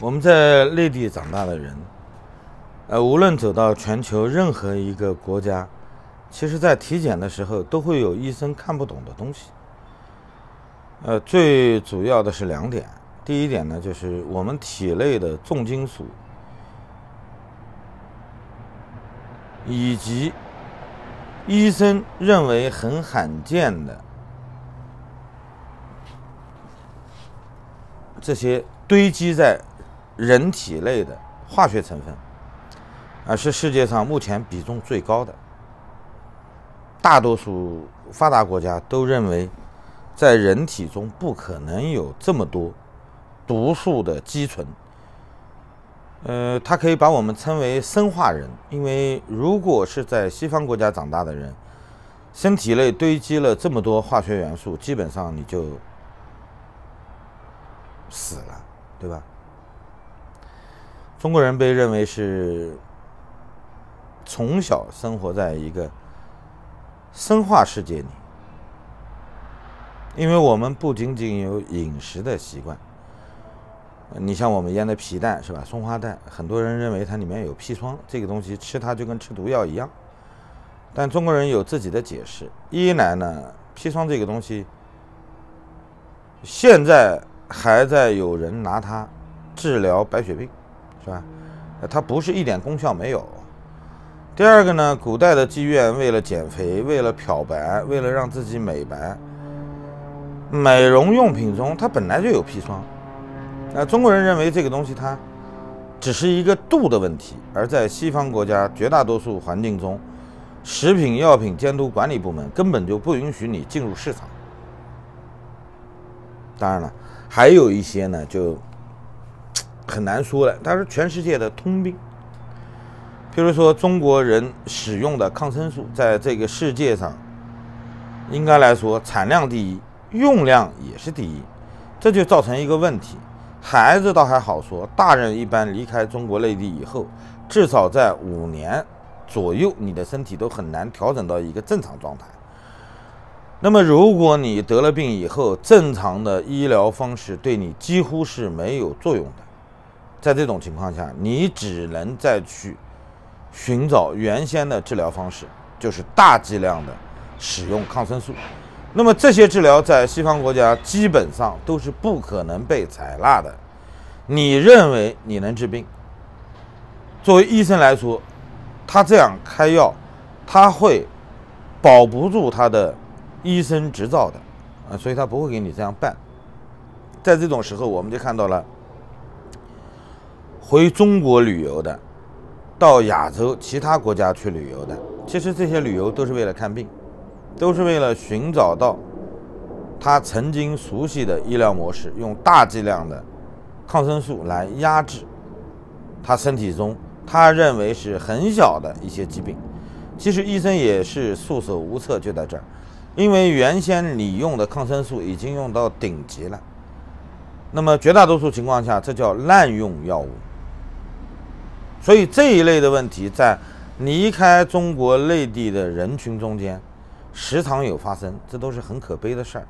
我们在内地长大的人，呃，无论走到全球任何一个国家，其实在体检的时候都会有医生看不懂的东西。呃，最主要的是两点，第一点呢，就是我们体内的重金属，以及医生认为很罕见的这些堆积在。人体内的化学成分，啊，是世界上目前比重最高的。大多数发达国家都认为，在人体中不可能有这么多毒素的积存。呃，它可以把我们称为生化人，因为如果是在西方国家长大的人，身体内堆积了这么多化学元素，基本上你就死了，对吧？中国人被认为是从小生活在一个生化世界里，因为我们不仅仅有饮食的习惯，你像我们腌的皮蛋是吧？松花蛋，很多人认为它里面有砒霜，这个东西吃它就跟吃毒药一样。但中国人有自己的解释，一来呢，砒霜这个东西现在还在有人拿它治疗白血病。是吧？它不是一点功效没有。第二个呢，古代的妓院为了减肥、为了漂白、为了让自己美白，美容用品中它本来就有砒霜。那中国人认为这个东西它只是一个度的问题，而在西方国家绝大多数环境中，食品药品监督管理部门根本就不允许你进入市场。当然了，还有一些呢就。很难说了，它是全世界的通病。譬如说，中国人使用的抗生素，在这个世界上，应该来说产量第一，用量也是第一，这就造成一个问题。孩子倒还好说，大人一般离开中国内地以后，至少在五年左右，你的身体都很难调整到一个正常状态。那么，如果你得了病以后，正常的医疗方式对你几乎是没有作用的。在这种情况下，你只能再去寻找原先的治疗方式，就是大剂量的使用抗生素。那么这些治疗在西方国家基本上都是不可能被采纳的。你认为你能治病？作为医生来说，他这样开药，他会保不住他的医生执照的啊，所以他不会给你这样办。在这种时候，我们就看到了。回中国旅游的，到亚洲其他国家去旅游的，其实这些旅游都是为了看病，都是为了寻找到他曾经熟悉的医疗模式，用大剂量的抗生素来压制他身体中他认为是很小的一些疾病。其实医生也是束手无策，就在这儿，因为原先你用的抗生素已经用到顶级了，那么绝大多数情况下，这叫滥用药物。所以这一类的问题在离开中国内地的人群中间时常有发生，这都是很可悲的事儿。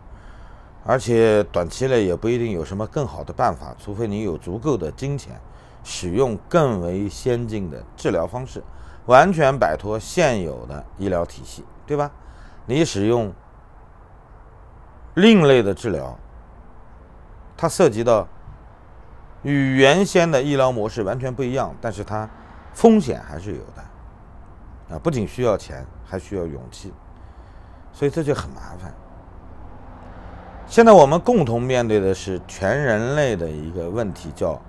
而且短期内也不一定有什么更好的办法，除非你有足够的金钱，使用更为先进的治疗方式，完全摆脱现有的医疗体系，对吧？你使用另类的治疗，它涉及到。与原先的医疗模式完全不一样，但是它风险还是有的啊！不仅需要钱，还需要勇气，所以这就很麻烦。现在我们共同面对的是全人类的一个问题，叫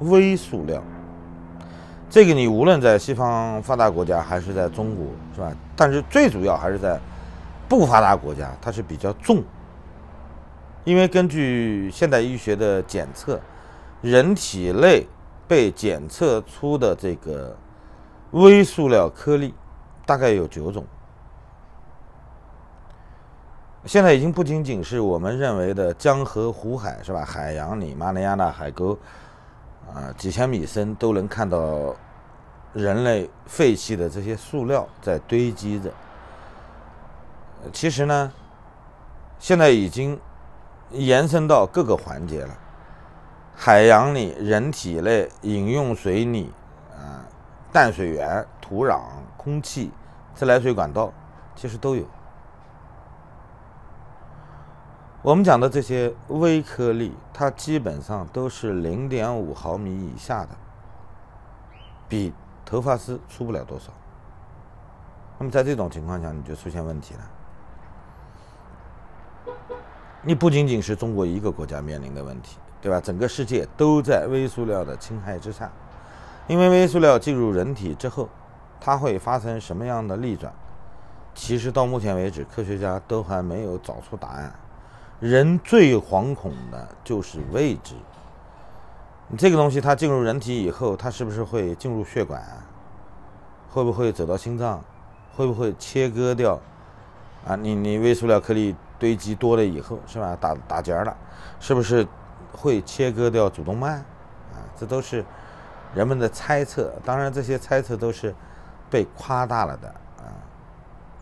微塑料。这个你无论在西方发达国家还是在中国，是吧？但是最主要还是在不发达国家，它是比较重，因为根据现代医学的检测。人体内被检测出的这个微塑料颗粒大概有九种，现在已经不仅仅是我们认为的江河湖海是吧？海洋里马里亚纳海沟啊，几千米深都能看到人类废弃的这些塑料在堆积着。其实呢，现在已经延伸到各个环节了。海洋里、人体内、饮用水里，啊，淡水源、土壤、空气、自来水管道，其实都有。我们讲的这些微颗粒，它基本上都是零点五毫米以下的，比头发丝粗不了多少。那么在这种情况下，你就出现问题了。你不仅仅是中国一个国家面临的问题，对吧？整个世界都在微塑料的侵害之下。因为微塑料进入人体之后，它会发生什么样的逆转？其实到目前为止，科学家都还没有找出答案。人最惶恐的就是未知。你这个东西它进入人体以后，它是不是会进入血管？会不会走到心脏？会不会切割掉？啊，你你微塑料颗粒堆积多了以后，是吧？打打结了，是不是会切割掉主动脉？啊，这都是人们的猜测。当然，这些猜测都是被夸大了的啊，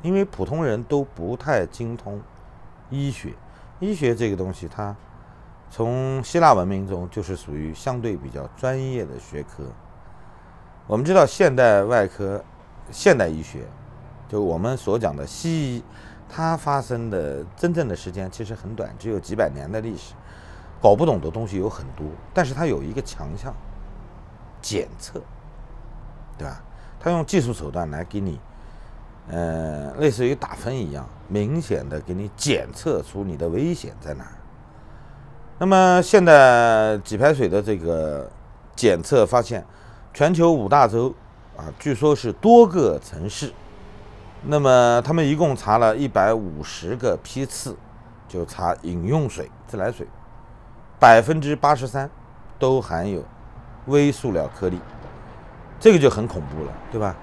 因为普通人都不太精通医学。医学这个东西，它从希腊文明中就是属于相对比较专业的学科。我们知道，现代外科、现代医学。就我们所讲的西医，它发生的真正的时间其实很短，只有几百年的历史。搞不懂的东西有很多，但是它有一个强项，检测，对吧？它用技术手段来给你，呃，类似于打分一样，明显的给你检测出你的危险在哪。那么现在几排水的这个检测发现，全球五大洲啊，据说是多个城市。那么他们一共查了一百五十个批次，就查饮用水、自来水，百分之八十三都含有微塑料颗粒，这个就很恐怖了，对吧？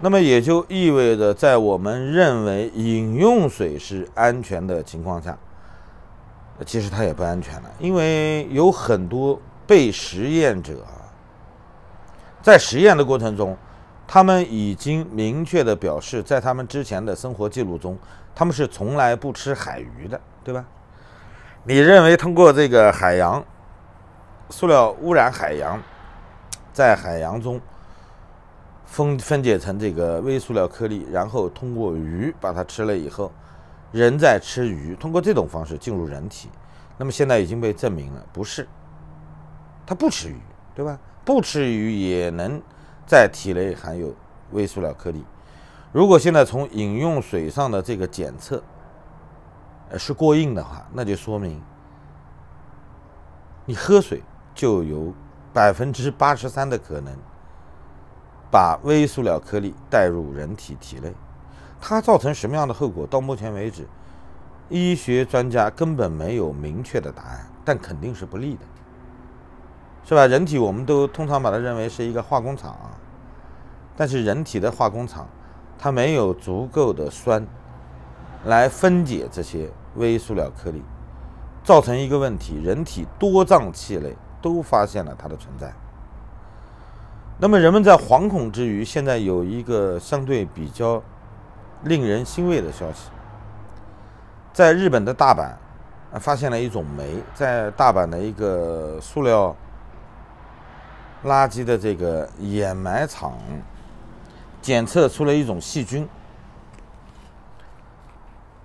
那么也就意味着，在我们认为饮用水是安全的情况下，其实它也不安全了，因为有很多被实验者在实验的过程中。他们已经明确的表示，在他们之前的生活记录中，他们是从来不吃海鱼的，对吧？你认为通过这个海洋塑料污染海洋，在海洋中分分解成这个微塑料颗粒，然后通过鱼把它吃了以后，人在吃鱼，通过这种方式进入人体，那么现在已经被证明了不是，它不吃鱼，对吧？不吃鱼也能。在体内含有微塑料颗粒，如果现在从饮用水上的这个检测，是过硬的话，那就说明你喝水就有百分之八十三的可能把微塑料颗粒带入人体体内，它造成什么样的后果？到目前为止，医学专家根本没有明确的答案，但肯定是不利的。是吧？人体我们都通常把它认为是一个化工厂，但是人体的化工厂，它没有足够的酸来分解这些微塑料颗粒，造成一个问题：人体多脏器内都发现了它的存在。那么人们在惶恐之余，现在有一个相对比较令人欣慰的消息，在日本的大阪，发现了一种酶，在大阪的一个塑料。垃圾的这个掩埋场检测出了一种细菌，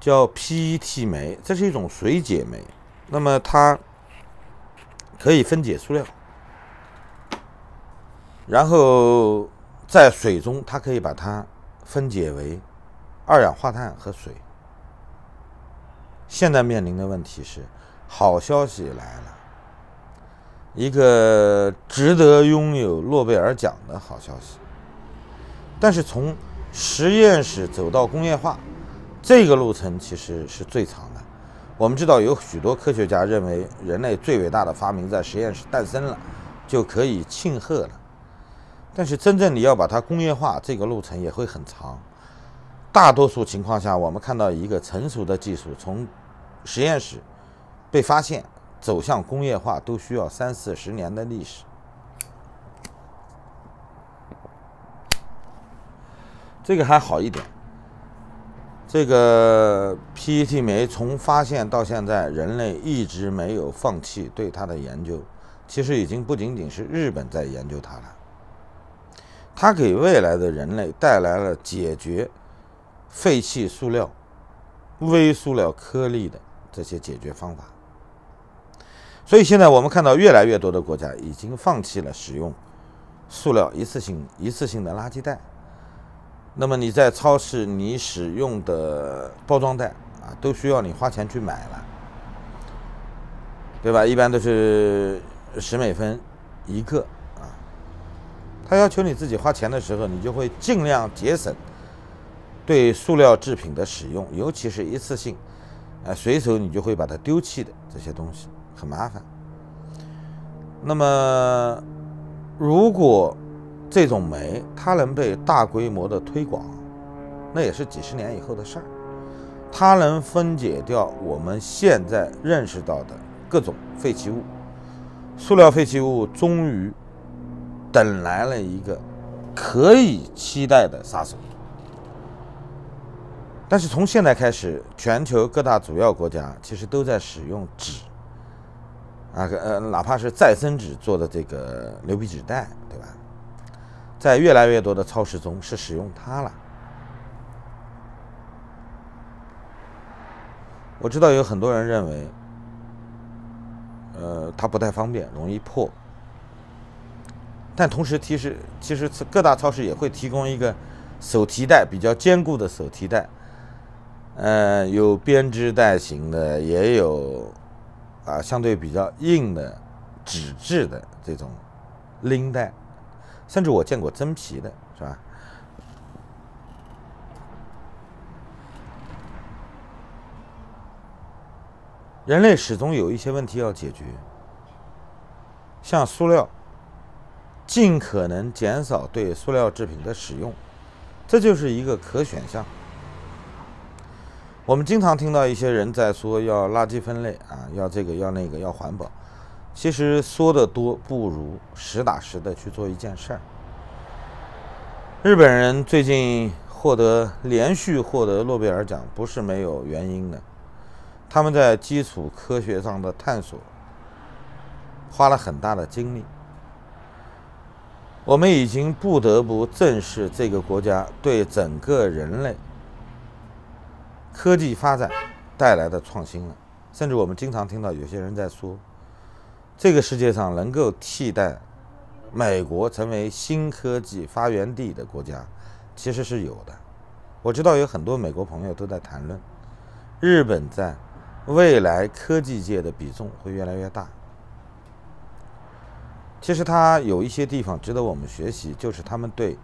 叫 PET 酶，这是一种水解酶。那么它可以分解塑料，然后在水中，它可以把它分解为二氧化碳和水。现在面临的问题是，好消息来了。一个值得拥有诺贝尔奖的好消息，但是从实验室走到工业化，这个路程其实是最长的。我们知道有许多科学家认为人类最伟大的发明在实验室诞生了，就可以庆贺了。但是真正你要把它工业化，这个路程也会很长。大多数情况下，我们看到一个成熟的技术从实验室被发现。走向工业化都需要三四十年的历史，这个还好一点。这个 PET 酶从发现到现在，人类一直没有放弃对它的研究，其实已经不仅仅是日本在研究它了，它给未来的人类带来了解决废弃塑料、微塑料颗粒的这些解决方法。所以现在我们看到越来越多的国家已经放弃了使用塑料一次性一次性的垃圾袋。那么你在超市你使用的包装袋啊，都需要你花钱去买了，对吧？一般都是十美分一个啊。他要求你自己花钱的时候，你就会尽量节省对塑料制品的使用，尤其是一次性，啊，随手你就会把它丢弃的这些东西。很麻烦。那么，如果这种煤它能被大规模的推广，那也是几十年以后的事儿。它能分解掉我们现在认识到的各种废弃物，塑料废弃物终于等来了一个可以期待的杀手。但是从现在开始，全球各大主要国家其实都在使用纸。啊，呃，哪怕是再生纸做的这个牛皮纸袋，对吧？在越来越多的超市中是使用它了。我知道有很多人认为，呃，它不太方便，容易破。但同时，其实其实各大超市也会提供一个手提袋，比较坚固的手提袋。呃，有编织袋型的，也有。啊，相对比较硬的纸质的这种拎袋，甚至我见过真皮的，是吧？人类始终有一些问题要解决，像塑料，尽可能减少对塑料制品的使用，这就是一个可选项。我们经常听到一些人在说要垃圾分类啊，要这个要那个要环保，其实说的多不如实打实的去做一件事儿。日本人最近获得连续获得诺贝尔奖不是没有原因的，他们在基础科学上的探索花了很大的精力。我们已经不得不正视这个国家对整个人类。科技发展带来的创新了，甚至我们经常听到有些人在说，这个世界上能够替代美国成为新科技发源地的国家，其实是有的。我知道有很多美国朋友都在谈论，日本在未来科技界的比重会越来越大。其实它有一些地方值得我们学习，就是他们对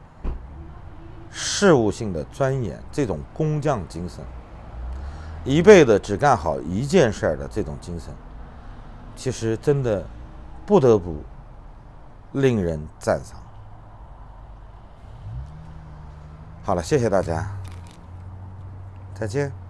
事务性的钻研，这种工匠精神。一辈子只干好一件事儿的这种精神，其实真的不得不令人赞赏。好了，谢谢大家，再见。